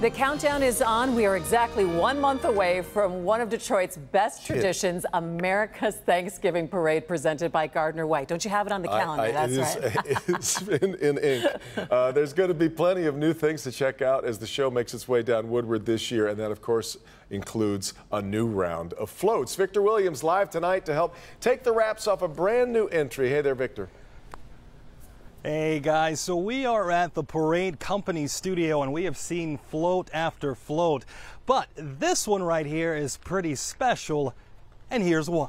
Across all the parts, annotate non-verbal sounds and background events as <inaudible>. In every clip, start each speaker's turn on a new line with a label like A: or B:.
A: The countdown is on. We are exactly one month away from one of Detroit's best traditions, America's Thanksgiving Parade, presented by Gardner White. Don't you have it on the calendar?
B: I, I,
A: That's
B: it is,
A: right. <laughs>
B: it's in, in ink. Uh, there's going to be plenty of new things to check out as the show makes its way down Woodward this year, and that, of course, includes a new round of floats. Victor Williams live tonight to help take the wraps off a brand new entry. Hey there, Victor.
C: Hey guys, so we are at the Parade Company studio and we have seen float after float, but this one right here is pretty special and here's why.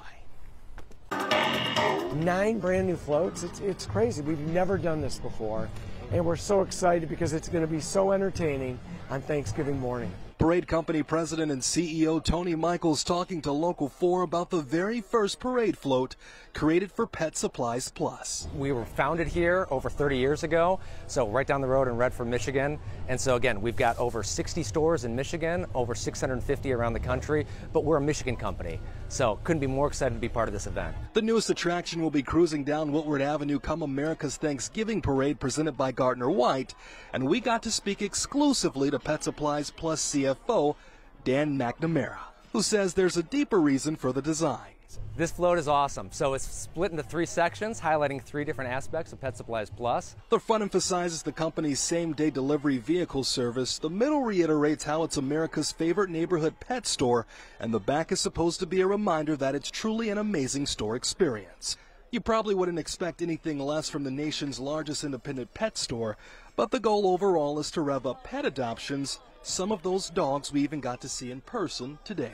D: Nine brand new floats, it's, it's crazy. We've never done this before and we're so excited because it's going to be so entertaining on Thanksgiving morning.
E: Parade Company President and CEO Tony Michaels talking to Local 4 about the very first parade float created for Pet Supplies Plus.
F: We were founded here over 30 years ago, so right down the road in Redford, Michigan. And so again, we've got over 60 stores in Michigan, over 650 around the country, but we're a Michigan company. So couldn't be more excited to be part of this event.
E: The newest attraction will be cruising down Woodward Avenue come America's Thanksgiving Parade presented by Gardner White, and we got to speak exclusively to Pet Supplies Plus CFO Dan McNamara, who says there's a deeper reason for the design.
F: This float is awesome. So it's split into three sections, highlighting three different aspects of Pet Supplies Plus.
E: The front emphasizes the company's same day delivery vehicle service. The middle reiterates how it's America's favorite neighborhood pet store. And the back is supposed to be a reminder that it's truly an amazing store experience. You probably wouldn't expect anything less from the nation's largest independent pet store, but the goal overall is to rev up pet adoptions, some of those dogs we even got to see in person today.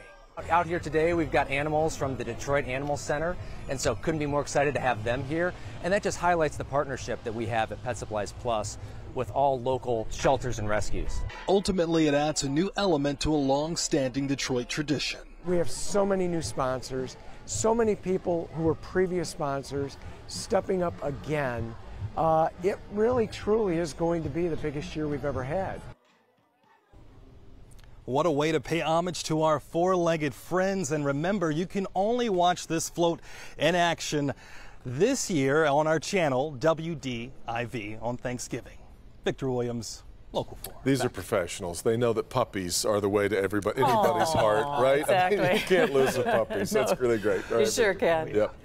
F: Out here today, we've got animals from the Detroit Animal Center, and so couldn't be more excited to have them here. And that just highlights the partnership that we have at Pet Supplies Plus with all local shelters and rescues.
E: Ultimately, it adds a new element to a long-standing Detroit tradition.
D: We have so many new sponsors, so many people who were previous sponsors stepping up again. Uh, it really, truly is going to be the biggest year we've ever had.
C: What a way to pay homage to our four-legged friends. And remember, you can only watch this float in action this year on our channel, WDIV, on Thanksgiving. Victor Williams, Local 4.
B: These Back. are professionals. They know that puppies are the way to everybody, anybody's Aww, heart, right?
A: Exactly.
B: I mean, you can't lose a puppy, so no, it's really great.
A: All you right, sure Victor. can.
B: Yep.